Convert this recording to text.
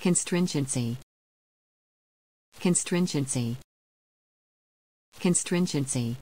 Constringency. Constringency. Constringency.